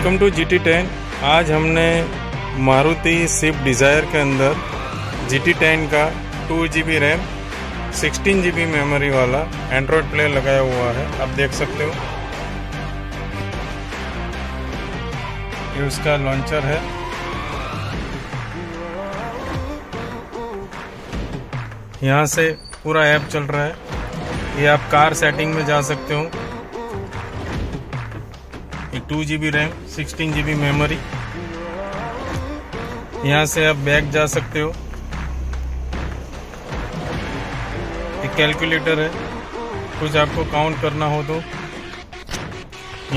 Welcome to G T ten. आज हमने Maruti Swift Dzire के अंदर जी टी टेन का two G B RAM, sixteen G B memory वाला एंड्रॉयड प्लेयर लगाया हुआ है। आप देख सकते हो। ये उसका लॉन्चर है। यहाँ से पूरा ऐप चल रहा है। ये आप कार सेटिंग में जा सकते हो। Two G B RAM sixteen G B memory यहाँ से आप बैक जा सकते हो। ये कैलकुलेटर है। कुछ आपको काउंट करना हो तो।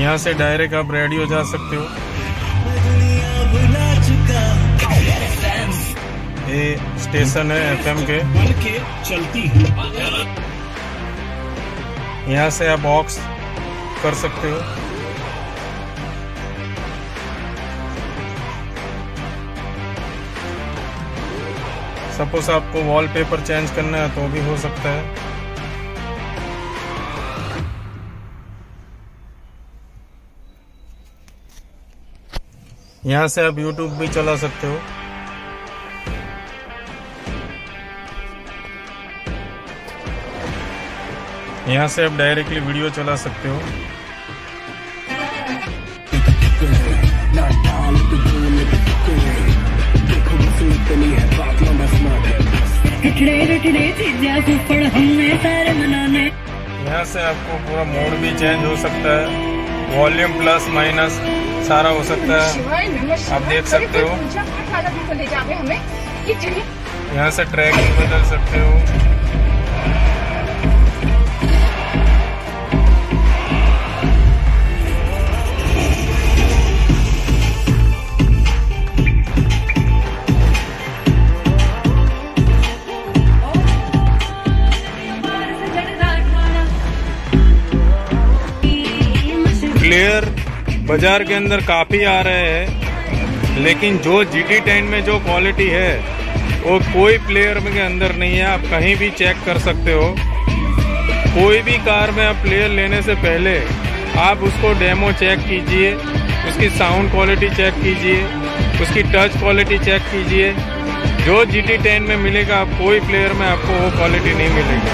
यहाँ से डायरेक्ट आप रेडियो जा सकते हो। ये स्टेशन है एफएम के के। चलती यहाँ से आप ऑक्स कर सकते हो। सपोज़ आपको वॉलपेपर चेंज करना है तो भी हो सकता है। यहाँ से आप YouTube भी चला सकते हो। यहाँ से आप डायरेक्टली वीडियो चला सकते हो। रठड़े चीजा फुफड़ हमने सारे मनाने। यहाँ से आपको पूरा मोड भी चेंज हो सकता है। वॉल्यूम प्लस माइनस सारा हो सकता है। आप देख सकते हो। तो यहाँ से ट्रैक भी बदल सकते हो। प्लेयर बाज़ार के अंदर काफ़ी आ रहे हैं, लेकिन जो जी टी टेन में जो क्वालिटी है, वो कोई प्लेयर में के अंदर नहीं है। आप कहीं भी चेक कर सकते हो। कोई भी कार में आप प्लेयर लेने से पहले आप उसको डेमो चेक कीजिए, उसकी साउंड क्वालिटी चेक कीजिए, उसकी टच क्वालिटी चेक कीजिए। जो जी टी टेन में मिलेगा आप कोई प्लेयर में आपको वो क्वालिटी नहीं मिलेगी।